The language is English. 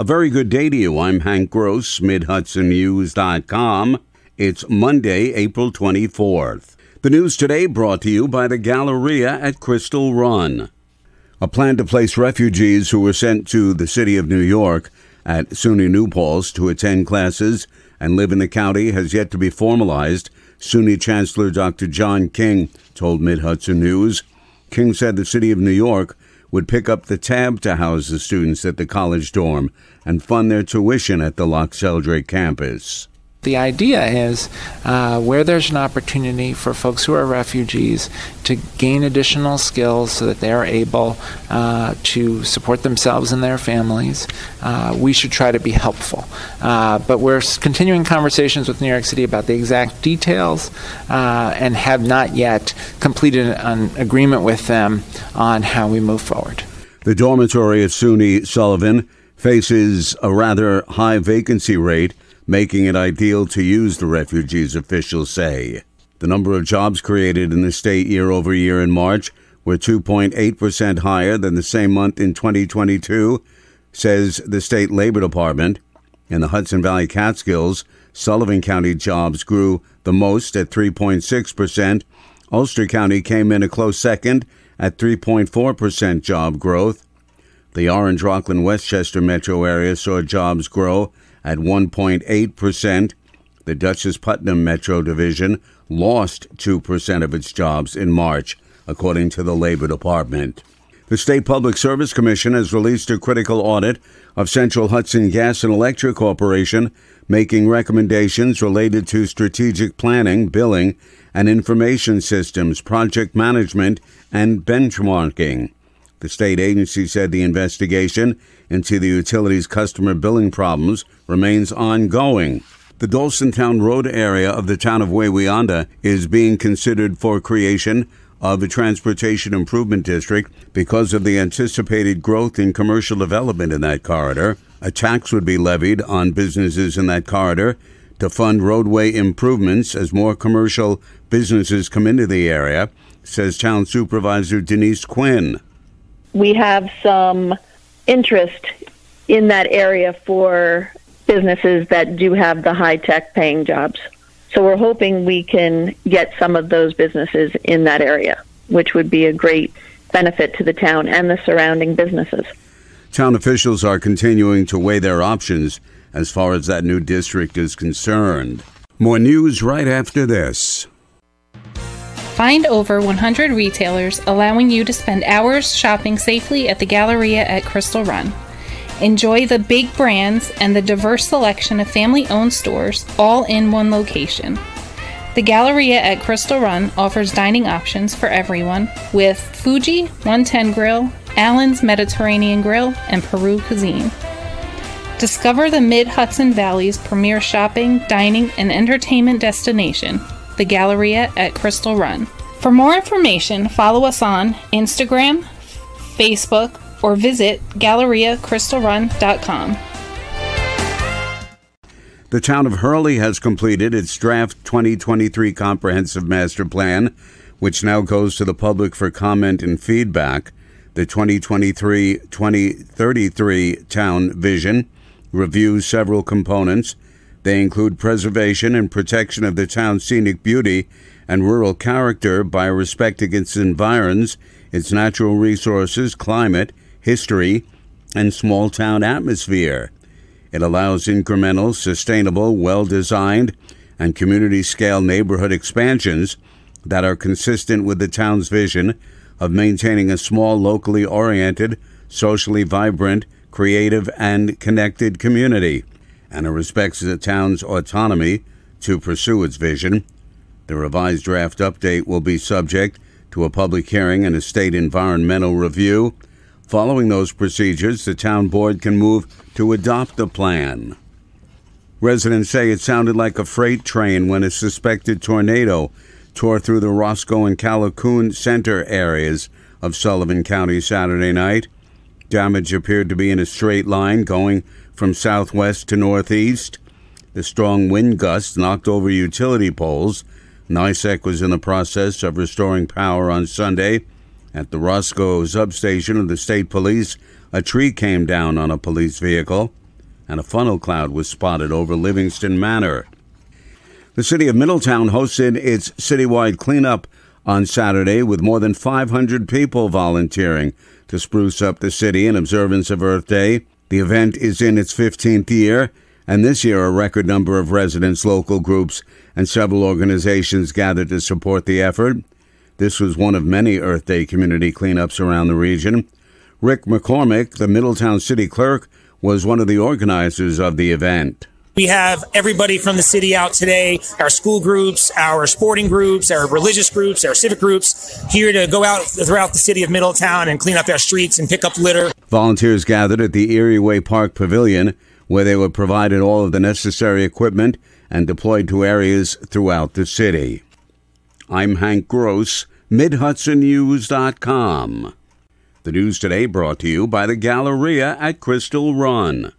A very good day to you. I'm Hank Gross, MidHudsonNews.com. It's Monday, April 24th. The news today brought to you by the Galleria at Crystal Run. A plan to place refugees who were sent to the city of New York at SUNY New Paltz to attend classes and live in the county has yet to be formalized, SUNY Chancellor Dr. John King told Mid Hudson News. King said the city of New York would pick up the tab to house the students at the college dorm and fund their tuition at the Loch Sheldrake campus. The idea is uh, where there's an opportunity for folks who are refugees to gain additional skills so that they are able uh, to support themselves and their families, uh, we should try to be helpful. Uh, but we're continuing conversations with New York City about the exact details uh, and have not yet completed an agreement with them on how we move forward. The dormitory at SUNY Sullivan faces a rather high vacancy rate making it ideal to use the refugees, officials say. The number of jobs created in the state year over year in March were 2.8% higher than the same month in 2022, says the state labor department. In the Hudson Valley Catskills, Sullivan County jobs grew the most at 3.6%. Ulster County came in a close second at 3.4% job growth. The Orange Rockland Westchester metro area saw jobs grow at 1.8%. The Dutchess Putnam Metro Division lost 2% of its jobs in March, according to the Labor Department. The State Public Service Commission has released a critical audit of Central Hudson Gas and Electric Corporation, making recommendations related to strategic planning, billing, and information systems, project management, and benchmarking. The state agency said the investigation into the utility's customer billing problems remains ongoing. The Dolson Town Road area of the town of Wawayanda is being considered for creation of a transportation improvement district because of the anticipated growth in commercial development in that corridor. A tax would be levied on businesses in that corridor to fund roadway improvements as more commercial businesses come into the area, says Town Supervisor Denise Quinn we have some interest in that area for businesses that do have the high tech paying jobs. So we're hoping we can get some of those businesses in that area, which would be a great benefit to the town and the surrounding businesses. Town officials are continuing to weigh their options as far as that new district is concerned. More news right after this. Find over 100 retailers allowing you to spend hours shopping safely at the Galleria at Crystal Run. Enjoy the big brands and the diverse selection of family owned stores all in one location. The Galleria at Crystal Run offers dining options for everyone with Fuji 110 Grill, Allen's Mediterranean Grill, and Peru Cuisine. Discover the Mid Hudson Valley's premier shopping, dining, and entertainment destination the Galleria at Crystal Run. For more information, follow us on Instagram, Facebook, or visit GalleriaCrystalRun.com. The town of Hurley has completed its draft 2023 Comprehensive Master Plan, which now goes to the public for comment and feedback. The 2023 2033 Town Vision reviews several components they include preservation and protection of the town's scenic beauty and rural character by respecting its environs, its natural resources, climate, history, and small town atmosphere. It allows incremental, sustainable, well designed, and community scale neighborhood expansions that are consistent with the town's vision of maintaining a small, locally oriented, socially vibrant, creative, and connected community and it respects the town's autonomy to pursue its vision. The revised draft update will be subject to a public hearing and a state environmental review. Following those procedures, the town board can move to adopt the plan. Residents say it sounded like a freight train when a suspected tornado tore through the Roscoe and Callicoon Center areas of Sullivan County Saturday night. Damage appeared to be in a straight line going from southwest to northeast. The strong wind gusts knocked over utility poles. NYSEG was in the process of restoring power on Sunday. At the Roscoe substation of the state police, a tree came down on a police vehicle. and a funnel cloud was spotted over Livingston Manor. The city of Middletown hosted its citywide cleanup on Saturday with more than 500 people volunteering to spruce up the city in observance of Earth Day. The event is in its 15th year, and this year a record number of residents, local groups, and several organizations gathered to support the effort. This was one of many Earth Day community cleanups around the region. Rick McCormick, the Middletown city clerk, was one of the organizers of the event. We have everybody from the city out today, our school groups, our sporting groups, our religious groups, our civic groups, here to go out throughout the city of Middletown and clean up our streets and pick up litter. Volunteers gathered at the Erie Way Park Pavilion, where they were provided all of the necessary equipment and deployed to areas throughout the city. I'm Hank Gross, MidHudsonNews.com. The news today brought to you by the Galleria at Crystal Run.